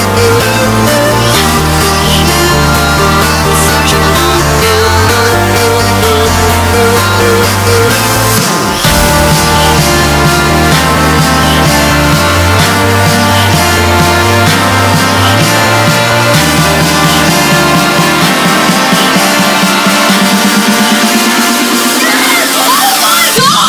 Oh God!